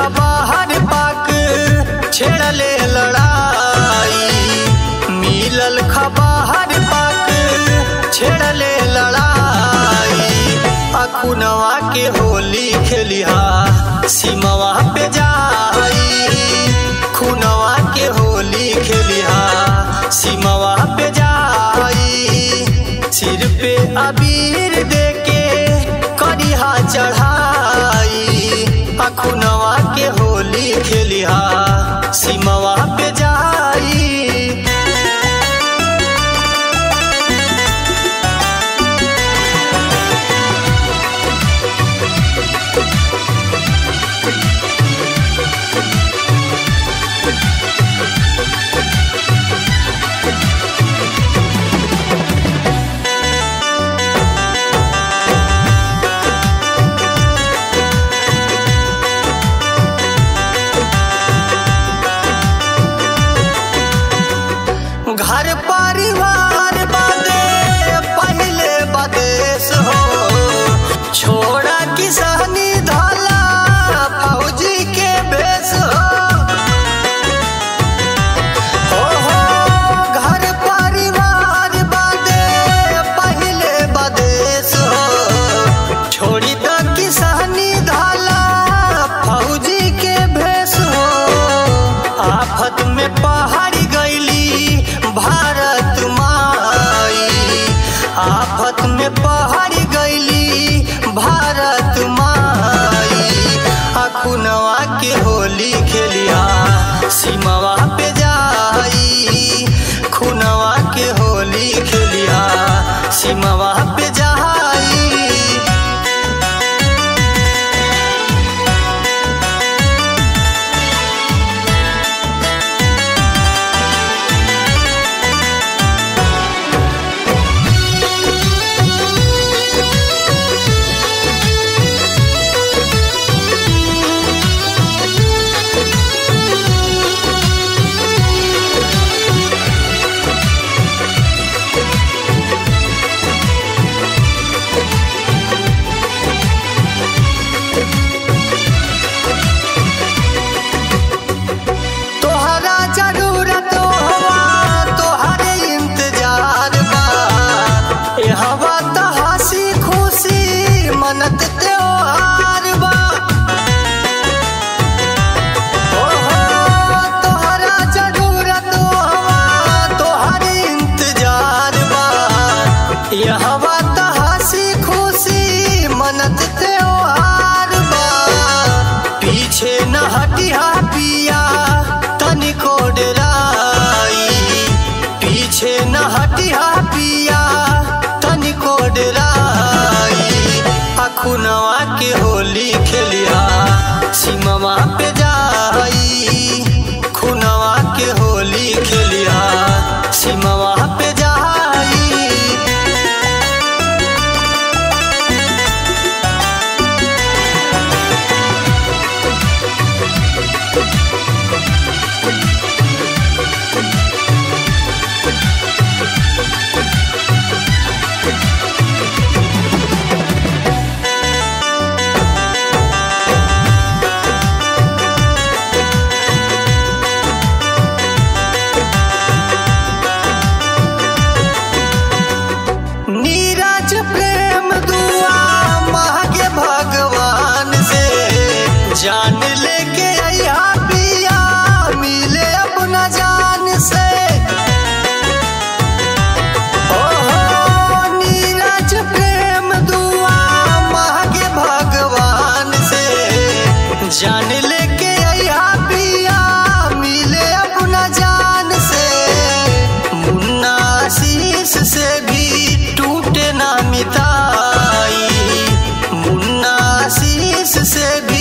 खबार पाक छेड़ले लड़ाई। मिलल खबार पाक छेड़ले लड़ाई। अखुनवा के होली खेलिहा, सीमवा पे जाई। खुनवा के होली खेलिहा, सीमवा पे जाई। सिर पे अबीर देके करिहा चढ़ाई। अखुनवा के होली खेलिहा। सीमवा पे जाई घर परिवार। अखुनवा के होली खेलिया सीमावा पे जाई। खुनवा के होली खेलिया सीमावा पे जाई मनत त्योहार बा। पीछे न हटिया पिया तनिको डराई पीछे न हटिया पिया तनिको डराई अखुनवा के होली खेलिया, सिमवा पे जाई से भी